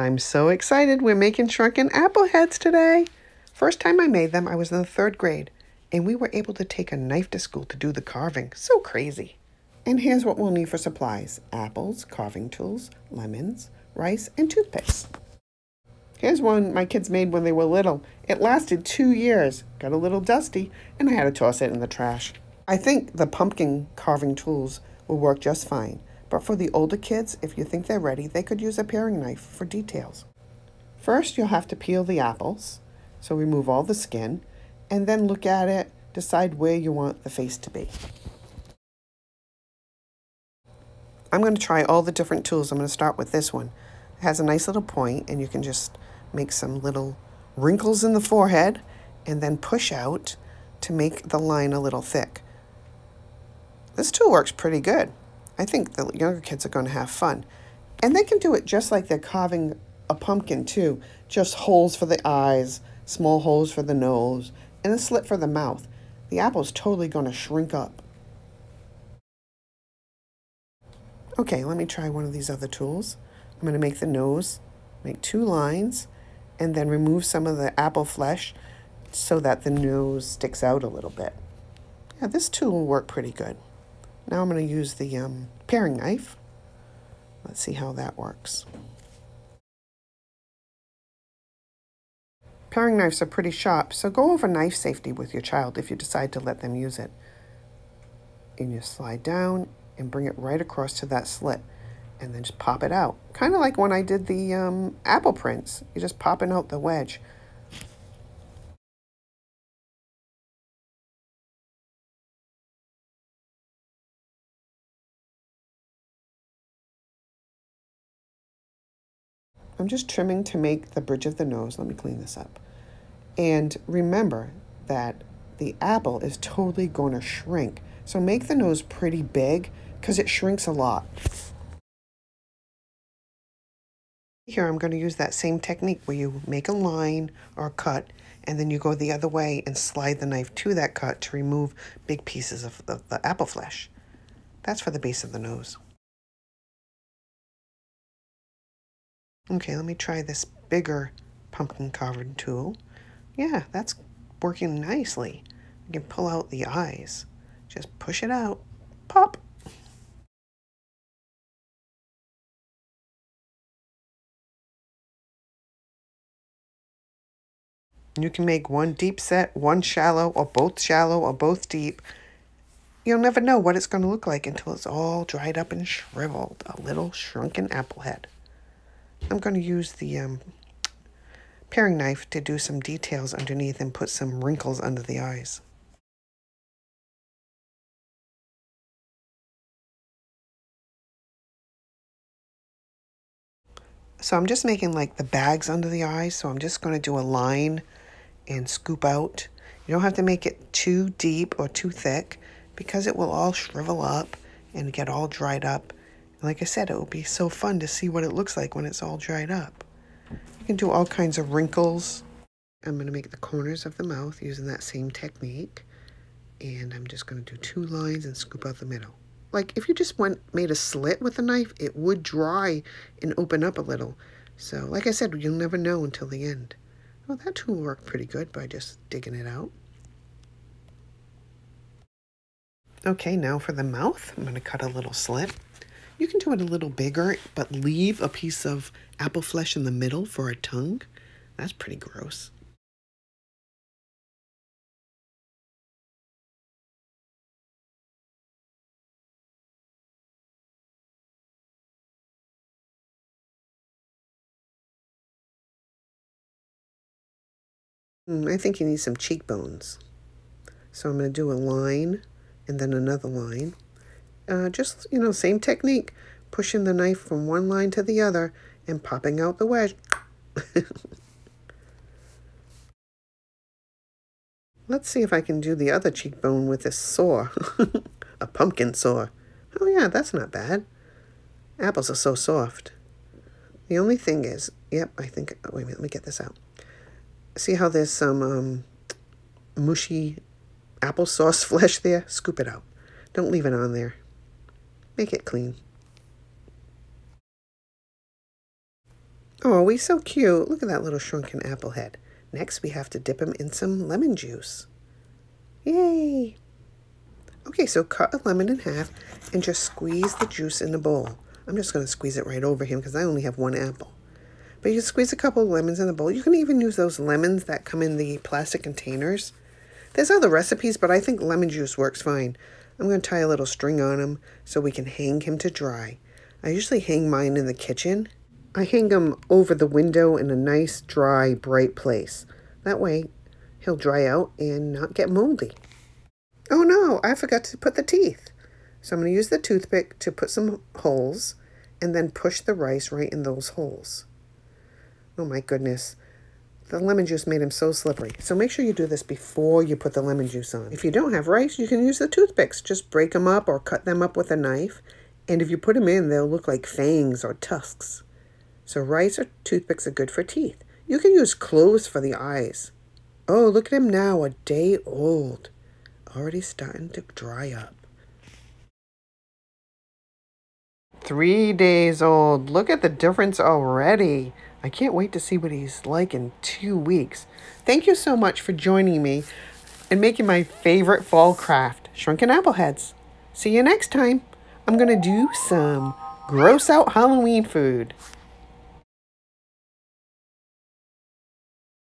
I'm so excited we're making shrunken apple heads today. First time I made them, I was in the third grade, and we were able to take a knife to school to do the carving. So crazy. And here's what we'll need for supplies. Apples, carving tools, lemons, rice, and toothpicks. Here's one my kids made when they were little. It lasted two years, got a little dusty, and I had to toss it in the trash. I think the pumpkin carving tools will work just fine. But for the older kids, if you think they're ready, they could use a paring knife for details. First, you'll have to peel the apples, so remove all the skin, and then look at it, decide where you want the face to be. I'm going to try all the different tools. I'm going to start with this one. It has a nice little point, and you can just make some little wrinkles in the forehead and then push out to make the line a little thick. This tool works pretty good. I think the younger kids are going to have fun. And they can do it just like they're carving a pumpkin too. Just holes for the eyes, small holes for the nose, and a slit for the mouth. The apple's totally going to shrink up. Okay, let me try one of these other tools. I'm going to make the nose, make two lines, and then remove some of the apple flesh so that the nose sticks out a little bit. Yeah, this tool will work pretty good. Now I'm going to use the um, paring knife. Let's see how that works. Paring knives are pretty sharp, so go over knife safety with your child if you decide to let them use it. And you slide down and bring it right across to that slit and then just pop it out. Kind of like when I did the um, apple prints. You're just popping out the wedge. I'm just trimming to make the bridge of the nose. Let me clean this up. And remember that the apple is totally going to shrink. So make the nose pretty big because it shrinks a lot. Here I'm going to use that same technique where you make a line or a cut and then you go the other way and slide the knife to that cut to remove big pieces of the, the apple flesh. That's for the base of the nose. Okay, let me try this bigger pumpkin covered tool. Yeah, that's working nicely. You can pull out the eyes. Just push it out. Pop. You can make one deep set, one shallow, or both shallow, or both deep. You'll never know what it's going to look like until it's all dried up and shriveled. A little shrunken apple head. I'm going to use the um, paring knife to do some details underneath and put some wrinkles under the eyes. So I'm just making like the bags under the eyes. So I'm just going to do a line and scoop out. You don't have to make it too deep or too thick because it will all shrivel up and get all dried up like I said, it will be so fun to see what it looks like when it's all dried up. You can do all kinds of wrinkles. I'm going to make the corners of the mouth using that same technique. And I'm just going to do two lines and scoop out the middle. Like if you just went made a slit with a knife, it would dry and open up a little. So like I said, you'll never know until the end. Well, that tool worked pretty good by just digging it out. Okay, now for the mouth, I'm going to cut a little slit. You can do it a little bigger, but leave a piece of apple flesh in the middle for a tongue. That's pretty gross. Hmm, I think you need some cheekbones. So I'm going to do a line and then another line uh, just, you know, same technique, pushing the knife from one line to the other and popping out the wedge. Let's see if I can do the other cheekbone with this saw, a pumpkin saw. Oh yeah, that's not bad. Apples are so soft. The only thing is, yep, I think, oh, wait a minute, let me get this out. See how there's some um, mushy applesauce flesh there? Scoop it out. Don't leave it on there. Make it clean. Oh, he's so cute. Look at that little shrunken apple head. Next, we have to dip him in some lemon juice. Yay! Okay, so cut a lemon in half and just squeeze the juice in the bowl. I'm just going to squeeze it right over him because I only have one apple. But you can squeeze a couple of lemons in the bowl. You can even use those lemons that come in the plastic containers. There's other recipes, but I think lemon juice works fine. I'm going to tie a little string on him so we can hang him to dry. I usually hang mine in the kitchen. I hang him over the window in a nice, dry, bright place. That way, he'll dry out and not get moldy. Oh no, I forgot to put the teeth. So I'm going to use the toothpick to put some holes and then push the rice right in those holes. Oh my goodness. The lemon juice made him so slippery. So make sure you do this before you put the lemon juice on. If you don't have rice, you can use the toothpicks. Just break them up or cut them up with a knife. And if you put them in, they'll look like fangs or tusks. So rice or toothpicks are good for teeth. You can use cloves for the eyes. Oh, look at him now, a day old. Already starting to dry up. Three days old. Look at the difference already. I can't wait to see what he's like in two weeks. Thank you so much for joining me and making my favorite fall craft, Shrunken Apple Heads. See you next time. I'm going to do some gross out Halloween food.